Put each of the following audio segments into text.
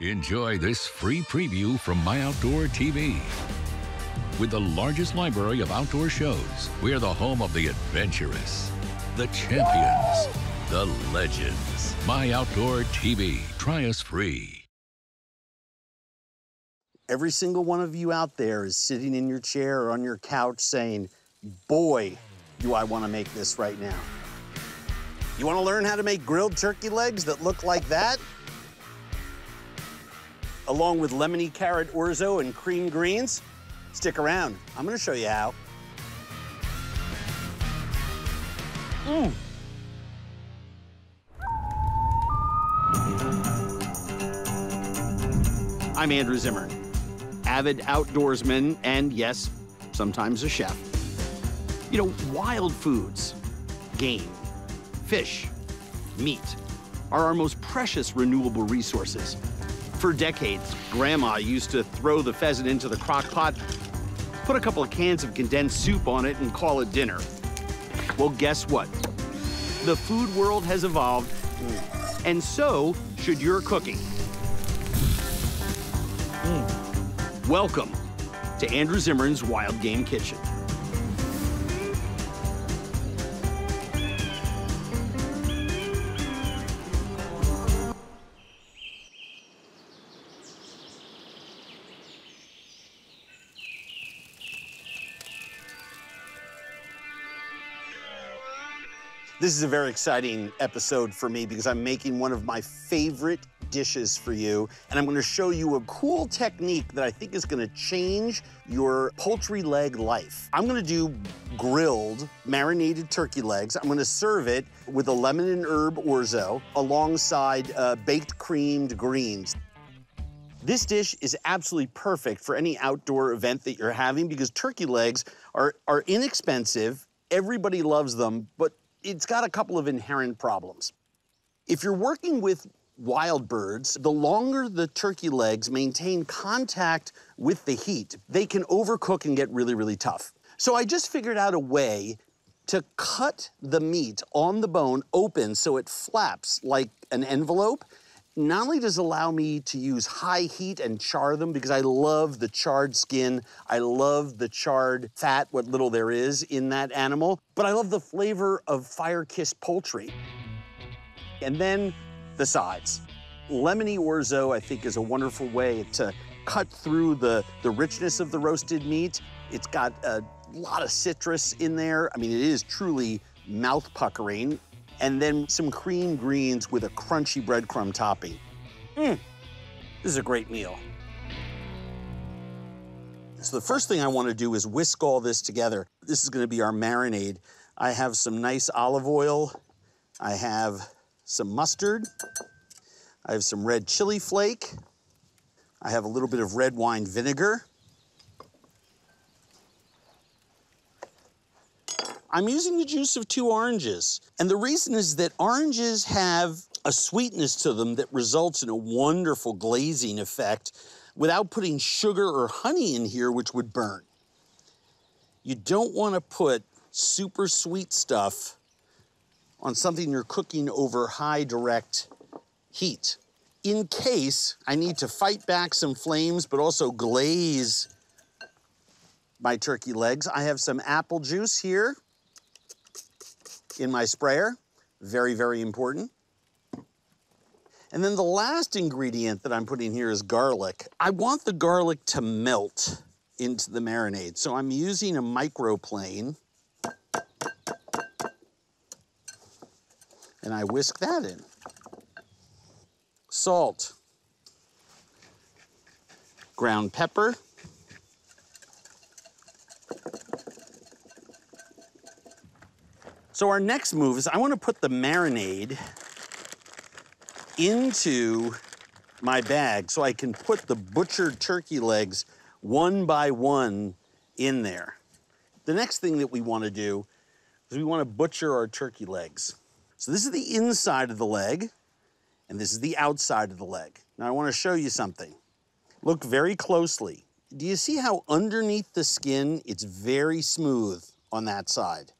Enjoy this free preview from My Outdoor TV. With the largest library of outdoor shows, we're the home of the adventurous, the champions, the legends. My Outdoor TV. Try us free. Every single one of you out there is sitting in your chair or on your couch saying, Boy, do I want to make this right now. You want to learn how to make grilled turkey legs that look like that? Along with lemony carrot orzo and cream greens? Stick around. I'm going to show you how. Mmm. I'm Andrew Zimmern, avid outdoorsman and, yes, sometimes a chef. You know, wild foods, game, fish, meat, are our most precious renewable resources. For decades, Grandma used to throw the pheasant into the crock pot, put a couple of cans of condensed soup on it, and call it dinner. Well, guess what? The food world has evolved, and so should your cooking. Welcome to Andrew Zimmern's Wild Game Kitchen. This is a very exciting episode for me because I'm making one of my favorite dishes for you. And I'm gonna show you a cool technique that I think is gonna change your poultry leg life. I'm gonna do grilled, marinated turkey legs. I'm gonna serve it with a lemon and herb orzo alongside uh, baked creamed greens. This dish is absolutely perfect for any outdoor event that you're having because turkey legs are, are inexpensive. Everybody loves them, but it's got a couple of inherent problems. If you're working with wild birds, the longer the turkey legs maintain contact with the heat, they can overcook and get really, really tough. So I just figured out a way to cut the meat on the bone open so it flaps like an envelope. Not only does it allow me to use high heat and char them because I love the charred skin, I love the charred fat, what little there is in that animal, but I love the flavor of fire-kissed poultry. And then the sides. Lemony orzo, I think, is a wonderful way to cut through the, the richness of the roasted meat. It's got a lot of citrus in there. I mean, it is truly mouth puckering. And then some cream greens with a crunchy breadcrumb topping. Mmm, this is a great meal. So the first thing I want to do is whisk all this together. This is going to be our marinade. I have some nice olive oil. I have some mustard. I have some red chili flake. I have a little bit of red wine vinegar. I'm using the juice of two oranges. And the reason is that oranges have a sweetness to them that results in a wonderful glazing effect without putting sugar or honey in here, which would burn. You don't want to put super sweet stuff on something you're cooking over high direct heat. In case I need to fight back some flames, but also glaze my turkey legs, I have some apple juice here in my sprayer. Very, very important. And then the last ingredient that I'm putting here is garlic. I want the garlic to melt into the marinade, so I'm using a microplane. And I whisk that in. Salt. Ground pepper. So our next move is I want to put the marinade into my bag so I can put the butchered turkey legs one by one in there. The next thing that we want to do is we want to butcher our turkey legs. So this is the inside of the leg, and this is the outside of the leg. Now I want to show you something. Look very closely. Do you see how underneath the skin, it's very smooth on that side?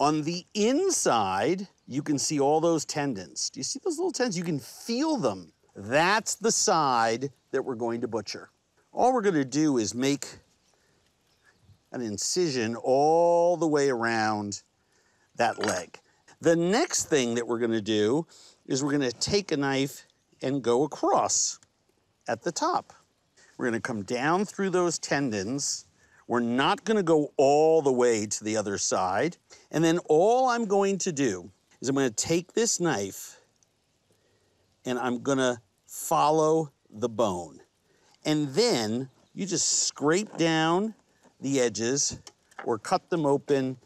On the inside, you can see all those tendons. Do you see those little tendons? You can feel them That's the side that we're going to butcher. All we're gonna do is make an incision all the way around that leg. The next thing that we're gonna do is we're gonna take a knife and go across at the top. We're gonna come down through those tendons. We're not gonna go all the way to the other side. And then all I'm going to do is I'm gonna take this knife and I'm gonna follow the bone. And then you just scrape down the edges or cut them open,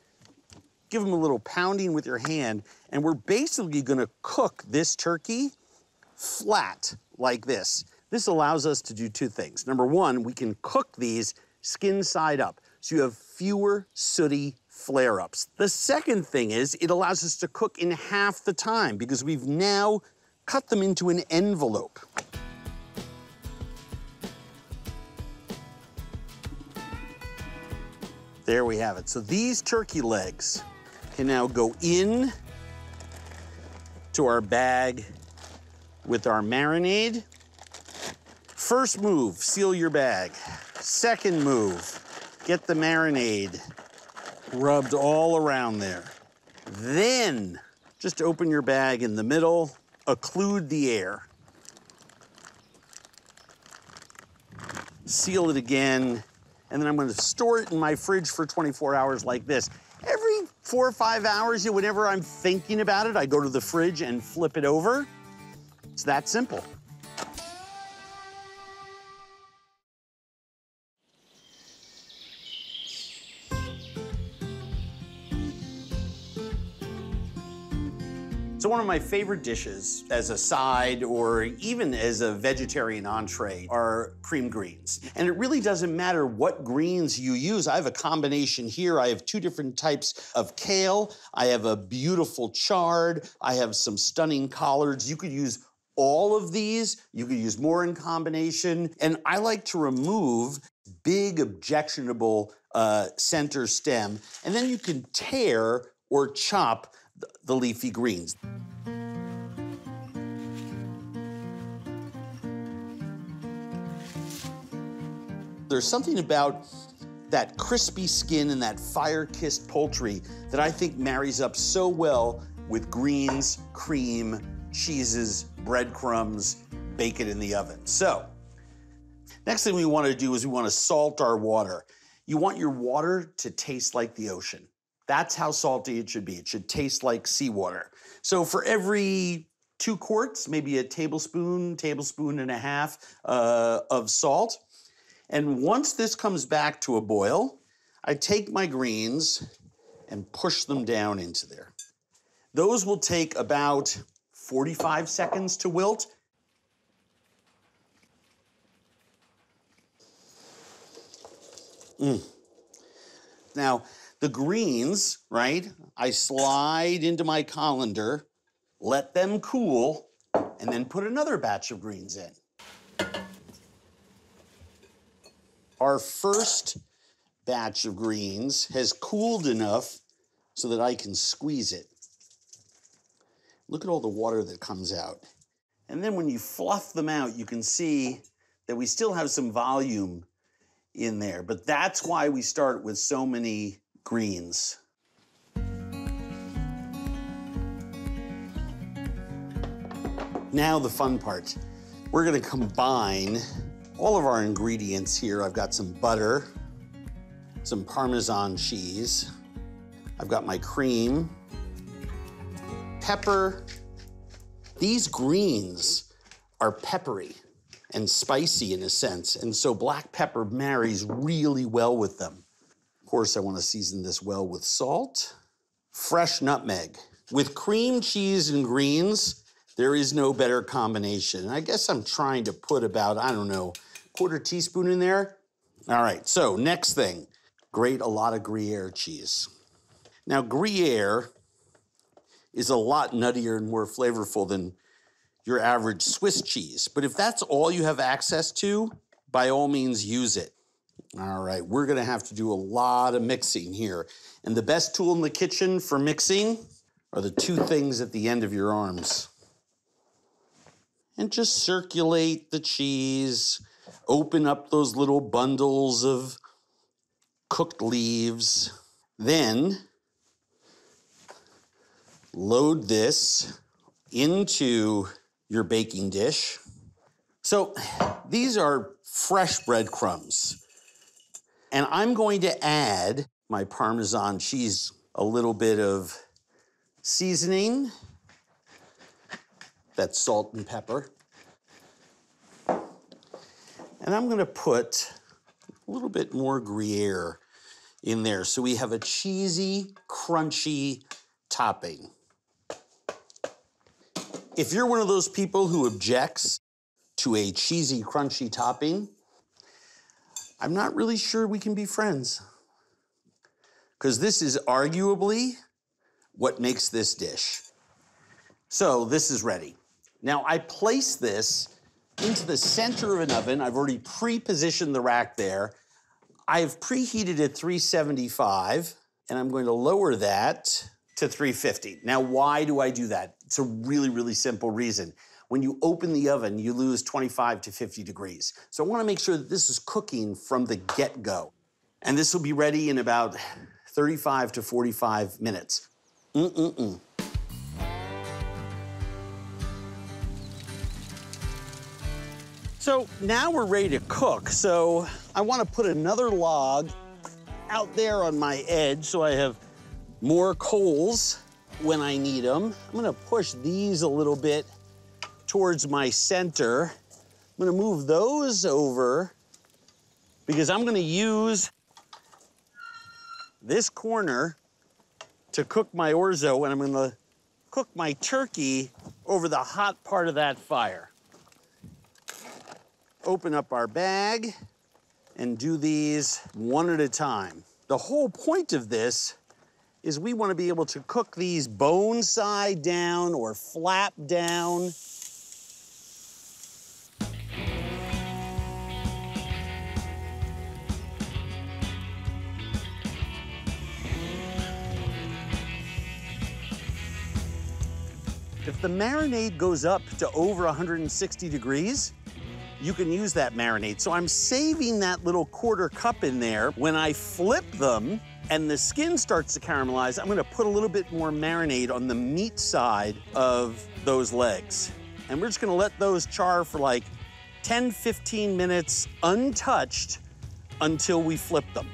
give them a little pounding with your hand, and we're basically gonna cook this turkey flat like this. This allows us to do two things. Number one, we can cook these skin side up, so you have fewer sooty flare-ups. The second thing is it allows us to cook in half the time because we've now cut them into an envelope. There we have it. So these turkey legs can now go in to our bag with our marinade. First move, seal your bag. Second move, get the marinade rubbed all around there. Then just open your bag in the middle, occlude the air. Seal it again, and then I'm gonna store it in my fridge for 24 hours like this. Every four or five hours, whenever I'm thinking about it, I go to the fridge and flip it over. It's that simple. One of my favorite dishes as a side or even as a vegetarian entree are cream greens. And it really doesn't matter what greens you use. I have a combination here. I have two different types of kale. I have a beautiful chard. I have some stunning collards. You could use all of these. You could use more in combination. And I like to remove big objectionable uh, center stem. And then you can tear or chop the leafy greens. There's something about that crispy skin and that fire-kissed poultry that I think marries up so well with greens, cream, cheeses, breadcrumbs, bacon in the oven. So, next thing we wanna do is we wanna salt our water. You want your water to taste like the ocean. That's how salty it should be. It should taste like seawater. So for every two quarts, maybe a tablespoon, tablespoon and a half uh, of salt. And once this comes back to a boil, I take my greens and push them down into there. Those will take about 45 seconds to wilt. Mm. Now, the greens, right, I slide into my colander, let them cool, and then put another batch of greens in. Our first batch of greens has cooled enough so that I can squeeze it. Look at all the water that comes out. And then when you fluff them out, you can see that we still have some volume in there. But that's why we start with so many greens. Now the fun part. We're gonna combine all of our ingredients here. I've got some butter, some Parmesan cheese. I've got my cream, pepper. These greens are peppery and spicy in a sense, and so black pepper marries really well with them Of course, I want to season this well with salt, fresh nutmeg. With cream cheese and greens, there is no better combination. I guess I'm trying to put about, I don't know, quarter teaspoon in there. All right, so next thing, grate a lot of Gruyere cheese. Now, Gruyere is a lot nuttier and more flavorful than your average Swiss cheese. But if that's all you have access to, by all means use it. All right, we're gonna have to do a lot of mixing here. And the best tool in the kitchen for mixing are the two things at the end of your arms. And just circulate the cheese, open up those little bundles of cooked leaves. Then load this into your baking dish. So these are fresh breadcrumbs. And I'm going to add my Parmesan cheese, a little bit of seasoning, that's salt and pepper. And I'm gonna put a little bit more Gruyere in there so we have a cheesy, crunchy topping. If you're one of those people who objects to a cheesy, crunchy topping, I'm not really sure we can be friends. Because this is arguably what makes this dish. So this is ready. Now I place this into the center of an oven. I've already pre-positioned the rack there. I've preheated at 375, and I'm going to lower that to 350. Now, why do I do that? It's a really, really simple reason. When you open the oven, you lose 25 to 50 degrees. So I wanna make sure that this is cooking from the get-go. And this will be ready in about 35 to 45 minutes. Mm-mm-mm. So now we're ready to cook. So I want to put another log out there on my edge so I have more coals when I need them. I'm gonna push these a little bit towards my center. I'm gonna move those over because I'm gonna use this corner to cook my orzo and I'm gonna cook my turkey over the hot part of that fire open up our bag and do these one at a time. The whole point of this is we want to be able to cook these bone side down or flap down. If the marinade goes up to over 160 degrees, you can use that marinade. So I'm saving that little quarter cup in there. When I flip them and the skin starts to caramelize, I'm gonna put a little bit more marinade on the meat side of those legs. And we're just gonna let those char for like 10, 15 minutes untouched until we flip them.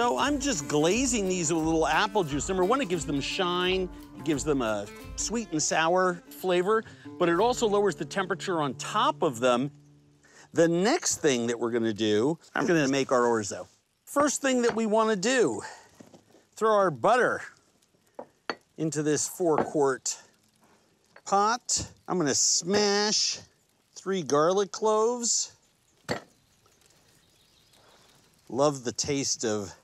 So I'm just glazing these with a little apple juice. Number one, it gives them shine, it gives them a sweet and sour flavor, but it also lowers the temperature on top of them. The next thing that we're gonna do, I'm gonna make our orzo. First thing that we wanna do, throw our butter into this four quart pot. I'm gonna smash three garlic cloves. Love the taste of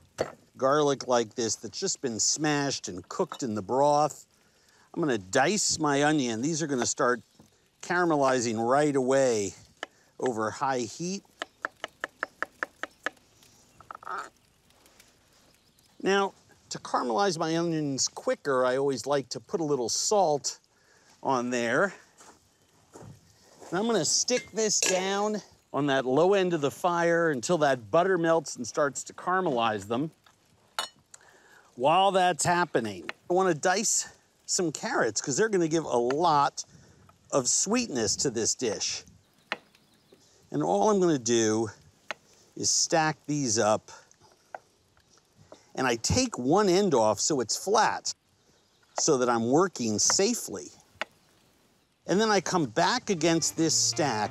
garlic like this that's just been smashed and cooked in the broth. I'm gonna dice my onion. These are gonna start caramelizing right away over high heat. Now, to caramelize my onions quicker, I always like to put a little salt on there. And I'm gonna stick this down on that low end of the fire until that butter melts and starts to caramelize them. While that's happening, I wanna dice some carrots because they're gonna give a lot of sweetness to this dish. And all I'm gonna do is stack these up and I take one end off so it's flat so that I'm working safely. And then I come back against this stack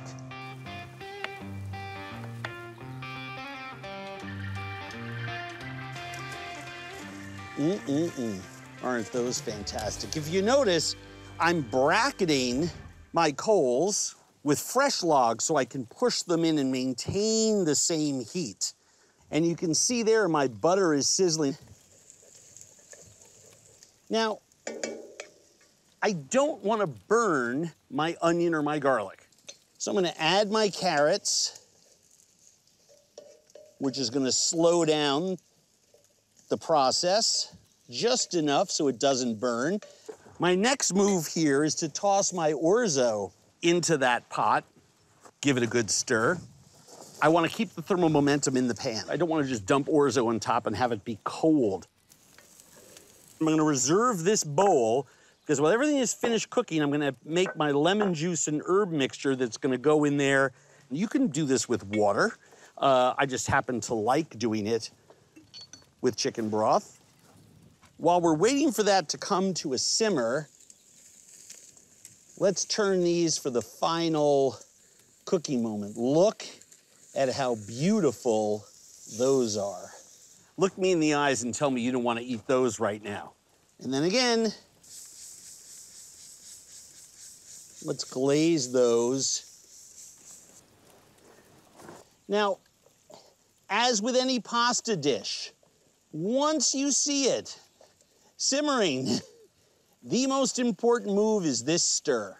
Mm-mm-mm. Aren't those fantastic? If you notice, I'm bracketing my coals with fresh logs so I can push them in and maintain the same heat. And you can see there my butter is sizzling. Now, I don't want to burn my onion or my garlic. So I'm gonna add my carrots, which is gonna slow down the process just enough so it doesn't burn. My next move here is to toss my orzo into that pot, give it a good stir. I wanna keep the thermal momentum in the pan. I don't wanna just dump orzo on top and have it be cold. I'm gonna reserve this bowl because while everything is finished cooking, I'm gonna make my lemon juice and herb mixture that's gonna go in there. You can do this with water. Uh, I just happen to like doing it with chicken broth. While we're waiting for that to come to a simmer, let's turn these for the final cooking moment. Look at how beautiful those are. Look me in the eyes and tell me you don't want to eat those right now. And then again, Let's glaze those. Now, as with any pasta dish, once you see it simmering, the most important move is this stir.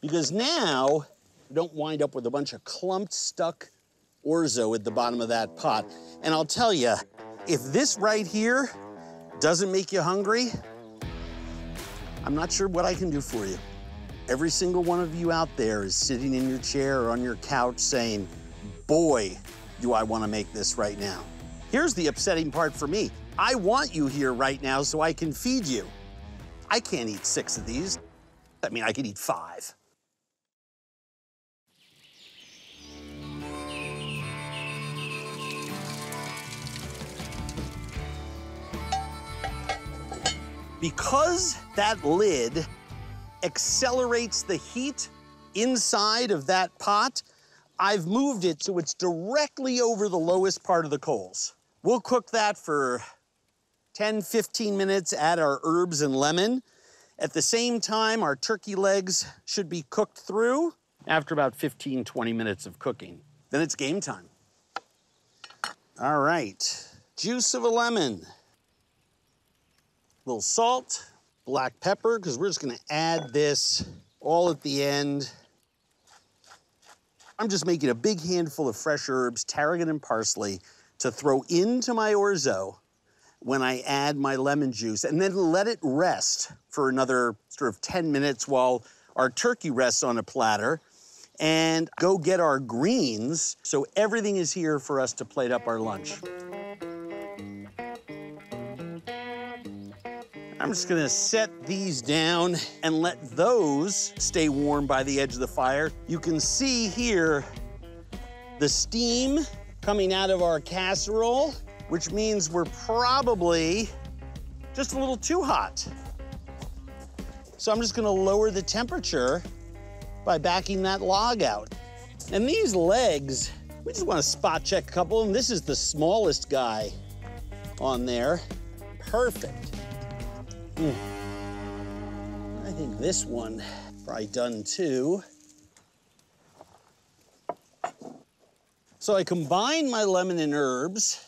Because now, you don't wind up with a bunch of clumped, stuck orzo at the bottom of that pot. And I'll tell you, if this right here doesn't make you hungry, I'm not sure what I can do for you. Every single one of you out there is sitting in your chair or on your couch saying, boy, do I want to make this right now. Here's the upsetting part for me. I want you here right now so I can feed you. I can't eat six of these. I mean, I could eat five. Because that lid accelerates the heat inside of that pot, I've moved it so it's directly over the lowest part of the coals. We'll cook that for 10, 15 minutes, add our herbs and lemon. At the same time, our turkey legs should be cooked through after about 15, 20 minutes of cooking. Then it's game time. All right, juice of a lemon, a little salt, black pepper, because we're just gonna add this all at the end. I'm just making a big handful of fresh herbs, tarragon and parsley, to throw into my orzo when I add my lemon juice, and then let it rest for another sort of 10 minutes while our turkey rests on a platter, and go get our greens so everything is here for us to plate up our lunch. I'm just gonna set these down and let those stay warm by the edge of the fire. You can see here the steam coming out of our casserole, which means we're probably just a little too hot. So I'm just gonna lower the temperature by backing that log out. And these legs, we just wanna spot check a couple of them. This is the smallest guy on there. Perfect. Mm. I think this one probably done too. So I combine my lemon and herbs.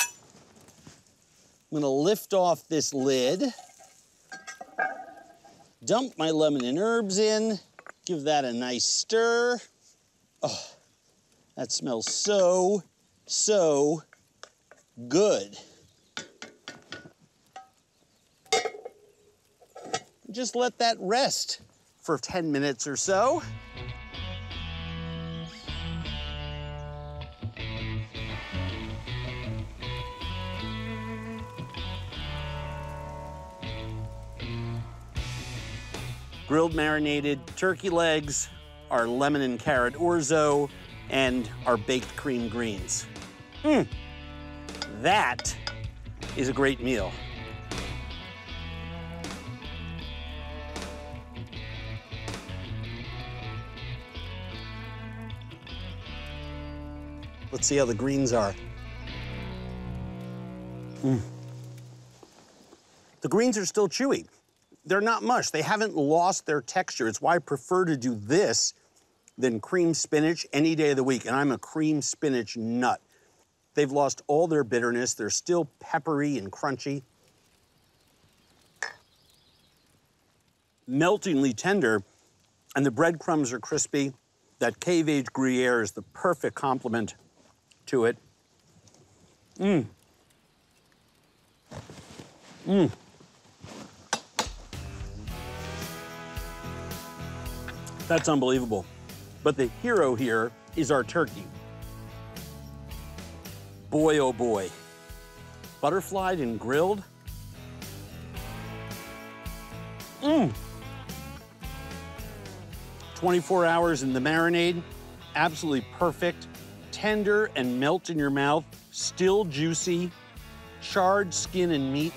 I'm gonna lift off this lid, dump my lemon and herbs in, give that a nice stir. Oh, that smells so, so good. just let that rest for 10 minutes or so. Grilled marinated turkey legs, our lemon and carrot orzo, and our baked cream greens. Mmm, that is a great meal. Let's see how the greens are. Mm. The greens are still chewy. They're not mush. They haven't lost their texture. It's why I prefer to do this than cream spinach any day of the week. And I'm a cream spinach nut. They've lost all their bitterness. They're still peppery and crunchy. meltingly tender, and the breadcrumbs are crispy. That cave aged Gruyere is the perfect complement to it. Mmm. Mmm. That's unbelievable. But the hero here is our turkey. Boy, oh boy. Butterflied and grilled. Mmm. 24 hours in the marinade, absolutely perfect. Tender and melt in your mouth, still juicy, charred skin and meat.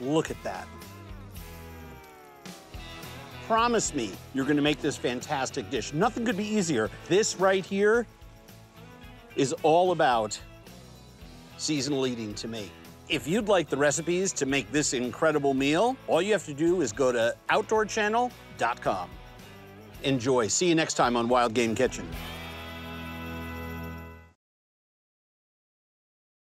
Look at that. Promise me you're gonna make this fantastic dish. Nothing could be easier. This right here is all about seasonal eating to me. If you'd like the recipes to make this incredible meal, all you have to do is go to OutdoorChannel.com. Enjoy. See you next time on Wild Game Kitchen.